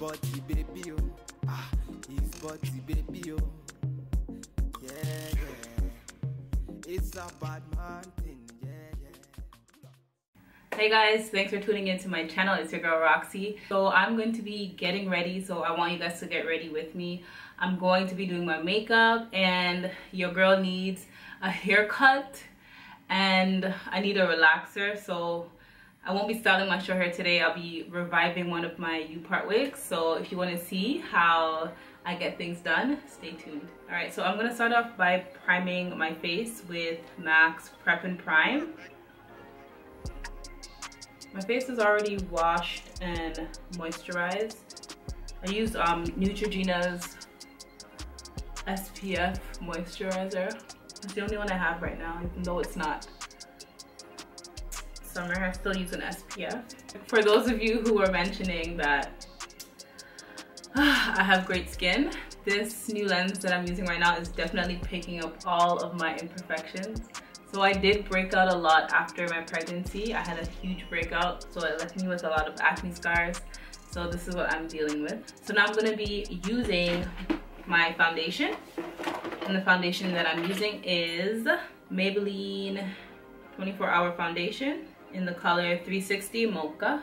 body, baby, oh. Ah, his body, baby, oh. Yeah, yeah. It's a bad man thing. Hey guys, thanks for tuning into my channel. It's your girl Roxy. So I'm going to be getting ready, so I want you guys to get ready with me. I'm going to be doing my makeup and your girl needs a haircut and I need a relaxer. So I won't be styling my short hair today. I'll be reviving one of my U-part wigs. So if you want to see how I get things done, stay tuned. All right, so I'm gonna start off by priming my face with MAC's Prep and Prime. My face is already washed and moisturized. I used um, Neutrogena's SPF moisturizer. It's the only one I have right now, even though it's not summer. I still use an SPF. For those of you who are mentioning that I have great skin, this new lens that I'm using right now is definitely picking up all of my imperfections. So I did break out a lot after my pregnancy. I had a huge breakout, so it left me with a lot of acne scars. So this is what I'm dealing with. So now I'm gonna be using my foundation. And the foundation that I'm using is Maybelline 24 Hour Foundation in the color 360 Mocha.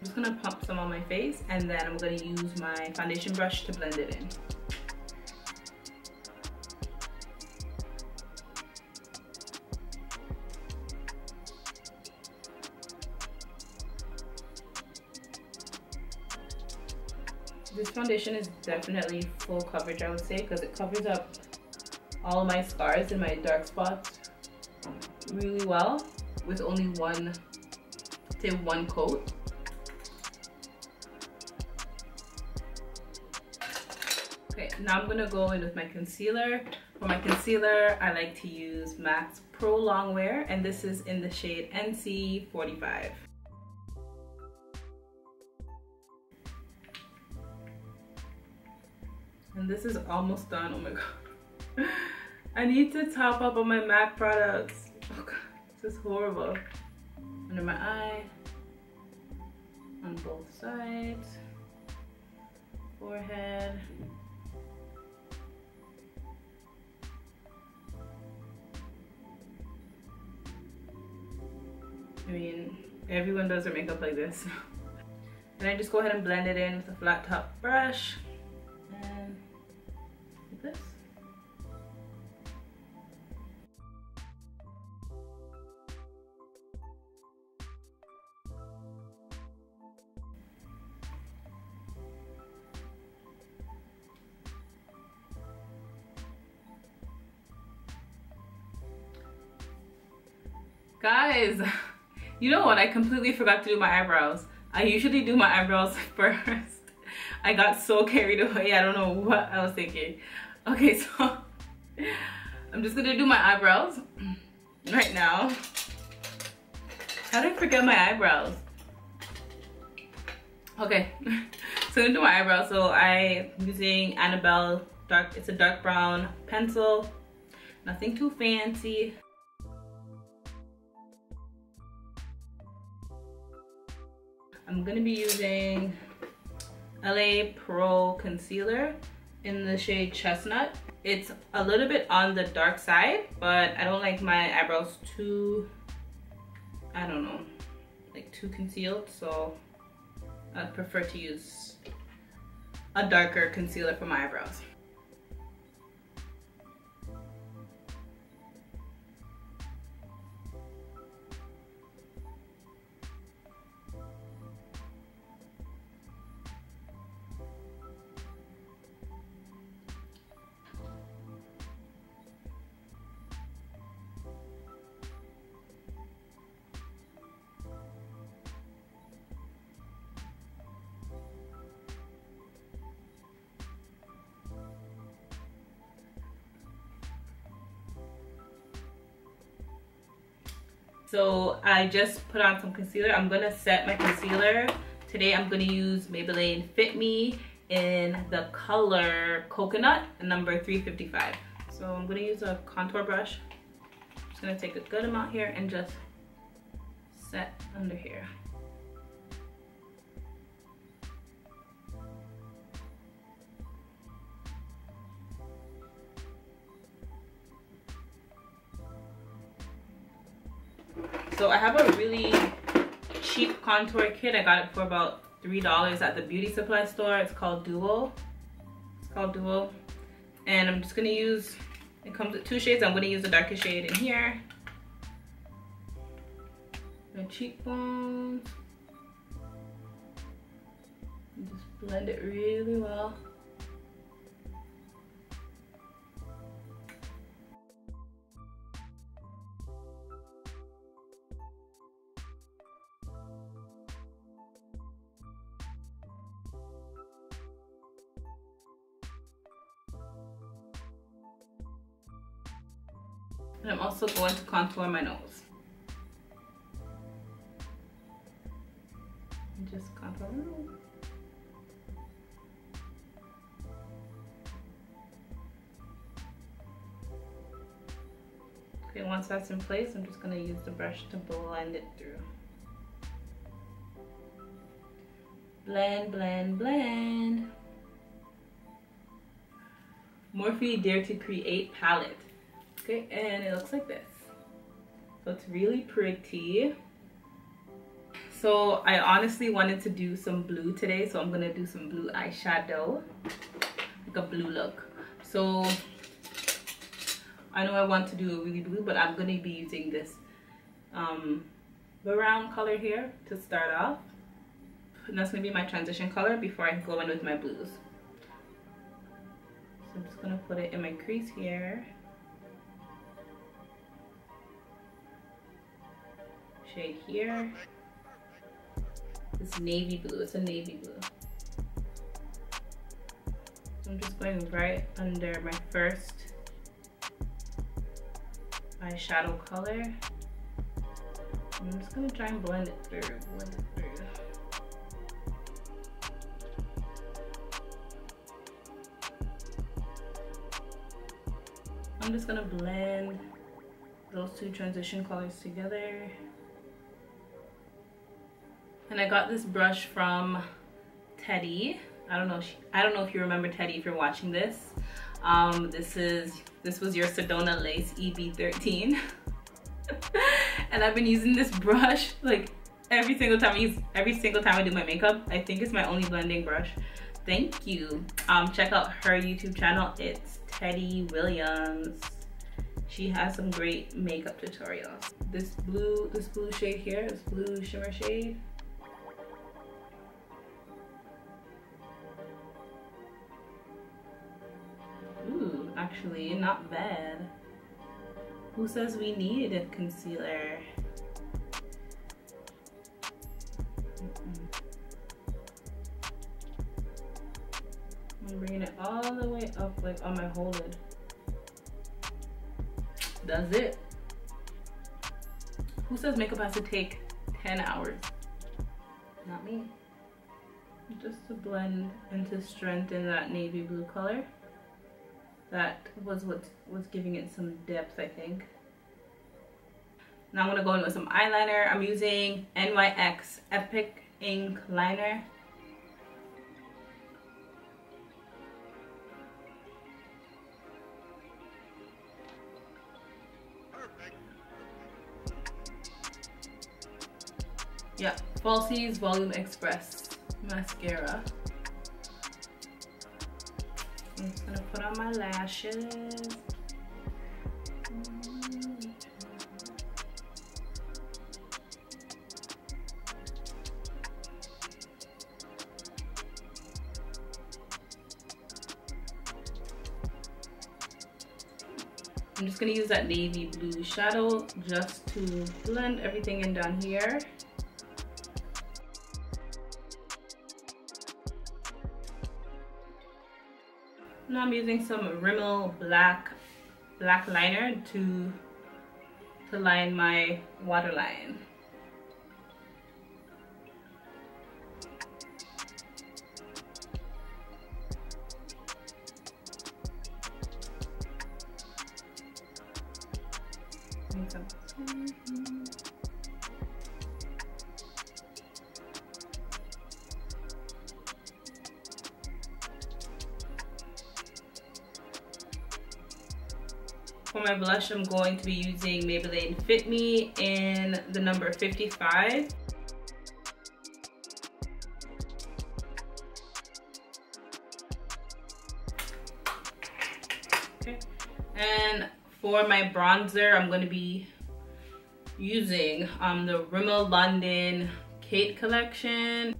I'm just gonna pump some on my face and then I'm gonna use my foundation brush to blend it in. This foundation is definitely full coverage, I would say, because it covers up all my scars and my dark spots really well with only one, say one coat. Okay, now I'm gonna go in with my concealer. For my concealer, I like to use MAC's Pro Longwear, and this is in the shade NC45. And this is almost done, oh my god. I need to top up on my MAC products. Oh god, this is horrible. Under my eye, on both sides, forehead. I mean, everyone does their makeup like this. And I just go ahead and blend it in with a flat top brush. Guys, you know what? I completely forgot to do my eyebrows. I usually do my eyebrows first. I got so carried away. I don't know what I was thinking. Okay, so I'm just gonna do my eyebrows right now. How did I forget my eyebrows? Okay, so I'm gonna do my eyebrows. So I'm using Annabelle dark, it's a dark brown pencil. Nothing too fancy. I'm gonna be using LA Pro Concealer in the shade Chestnut. It's a little bit on the dark side, but I don't like my eyebrows too, I don't know, like too concealed, so I prefer to use a darker concealer for my eyebrows. So I just put on some concealer. I'm gonna set my concealer. Today I'm gonna use Maybelline Fit Me in the color Coconut, number 355. So I'm gonna use a contour brush. Just gonna take a good amount here and just set under here. So I have a really cheap contour kit. I got it for about $3 at the beauty supply store. It's called Duo. It's called Duo. And I'm just gonna use, it comes with two shades. I'm gonna use the darkest shade in here. My cheekbones. Just blend it really well. And I'm also going to contour my nose. And just contour my nose. Okay, once that's in place, I'm just gonna use the brush to blend it through. Blend, blend, blend. Morphe Dare to Create palette. Okay, and it looks like this. So it's really pretty. So I honestly wanted to do some blue today, so I'm gonna do some blue eyeshadow, like a blue look. So I know I want to do a really blue, but I'm gonna be using this um, brown color here to start off. And that's gonna be my transition color before I go in with my blues. So I'm just gonna put it in my crease here. Shade here. This navy blue, it's a navy blue. So I'm just going right under my first eyeshadow color. I'm just gonna try and blend it through, blend it through. I'm just gonna blend those two transition colors together. And I got this brush from Teddy. I don't know. She, I don't know if you remember Teddy if you're watching this. Um, this is this was your Sedona Lace EB13, and I've been using this brush like every single time I use every single time I do my makeup. I think it's my only blending brush. Thank you. Um, check out her YouTube channel. It's Teddy Williams. She has some great makeup tutorials. This blue, this blue shade here, this blue shimmer shade actually, not bad. Who says we need a concealer? I'm bringing it all the way up like on my whole lid. That's it. Who says makeup has to take 10 hours? Not me. Just to blend and to strengthen that navy blue color that was what was giving it some depth I think. Now I'm gonna go in with some eyeliner. I'm using NYX Epic Ink Liner. Yeah Falsies Volume Express mascara I'm just gonna put on my lashes. I'm just gonna use that navy blue shadow just to blend everything in down here. Now I'm using some Rimmel black black liner to to line my waterline. For my blush, I'm going to be using Maybelline Fit Me in the number 55. Okay. And for my bronzer, I'm going to be using um, the Rimmel London Kate collection.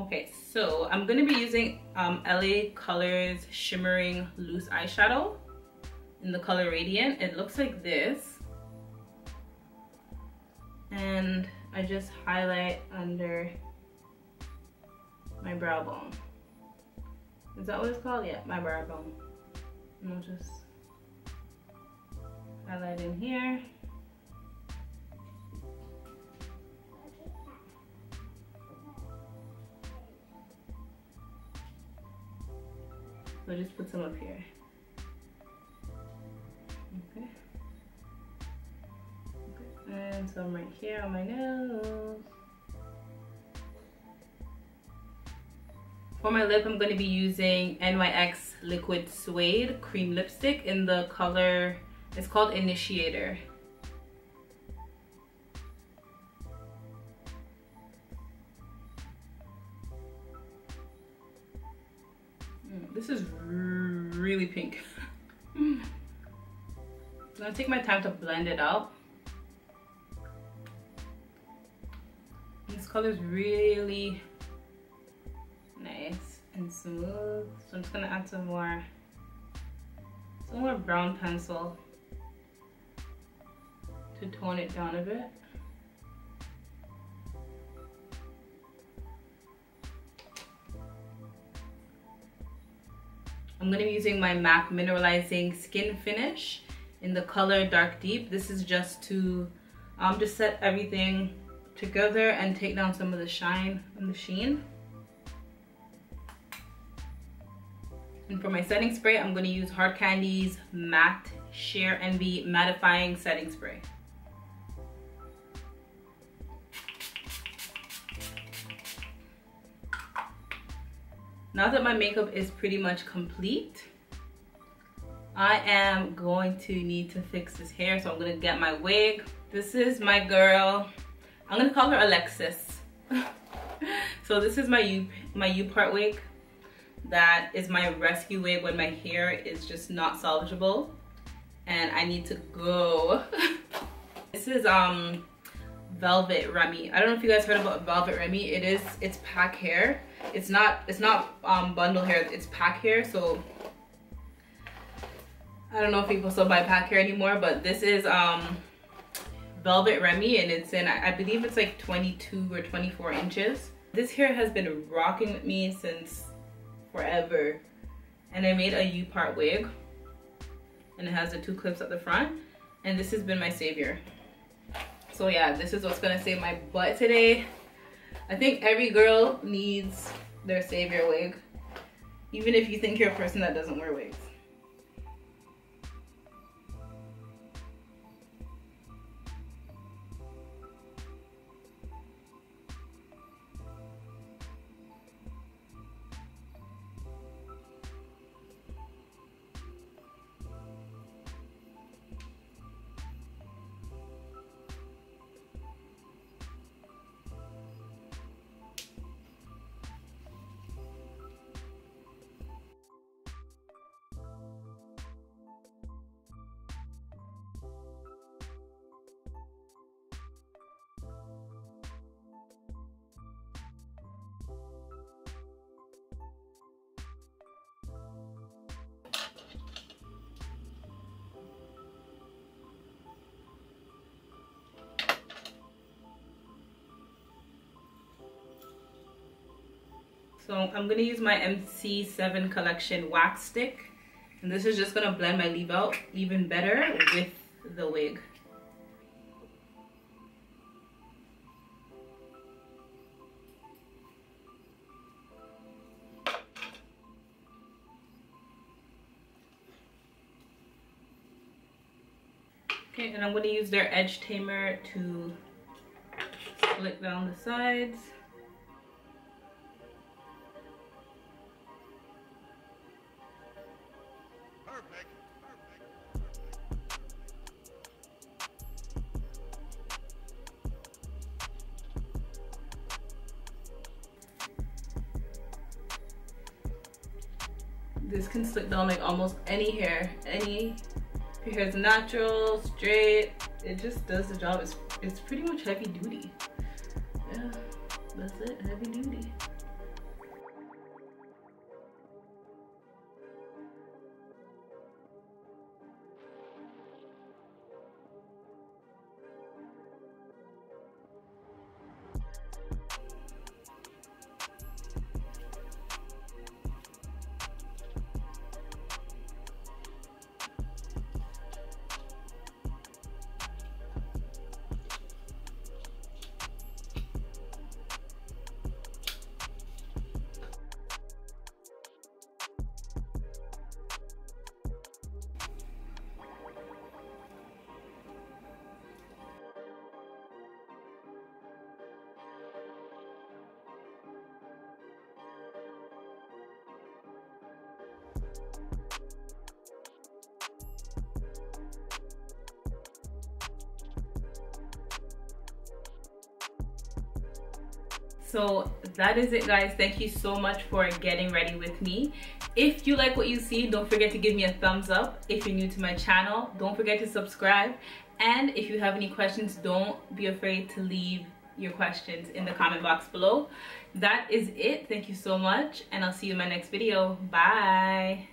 Okay, so I'm gonna be using um, LA Colors Shimmering Loose Eyeshadow in the color Radiant. It looks like this. And I just highlight under my brow bone. Is that what it's called? Yeah, my brow bone. And I'll just highlight in here. So just put some up here. And some right here on my nose. For my lip, I'm going to be using NYX Liquid Suede Cream Lipstick in the color, it's called Initiator. Mm, this is really pink. I'm gonna take my time to blend it out. This color is really nice and smooth. So I'm just gonna add some more, some more brown pencil to tone it down a bit. I'm gonna be using my MAC Mineralizing Skin Finish in the color Dark Deep. This is just to um, just set everything together and take down some of the shine and the sheen. And for my setting spray, I'm gonna use Hard Candy's Matte Sheer Envy Mattifying Setting Spray. Now that my makeup is pretty much complete, I am going to need to fix this hair. So I'm gonna get my wig. This is my girl. I'm gonna call her Alexis. so this is my U, my U-part wig. That is my rescue wig when my hair is just not salvageable and I need to go. this is um Velvet Remy. I don't know if you guys heard about Velvet Remy. It is, it's pack hair. It's not, it's not um, bundle hair, it's pack hair. So I don't know if people still buy pack hair anymore, but this is um, Velvet Remy and it's in, I believe it's like 22 or 24 inches. This hair has been rocking with me since forever. And I made a U-part wig and it has the two clips at the front. And this has been my savior. So yeah, this is what's gonna save my butt today. I think every girl needs their savior wig. Even if you think you're a person that doesn't wear wigs. So I'm gonna use my MC7 collection wax stick. And this is just gonna blend my leave out even better with the wig. Okay, and I'm gonna use their edge tamer to slick down the sides. This can slick down like almost any hair. Any hair is natural straight it just does the job. It's, it's pretty much heavy duty. Yeah that's it. Heavy duty so that is it guys. Thank you so much for getting ready with me. If you like what you see don't forget to give me a thumbs up. If you're new to my channel don't forget to subscribe. And if you have any questions don't be afraid to leave your questions in the comment box below. That is it. Thank you so much and i'll see you in my next video. Bye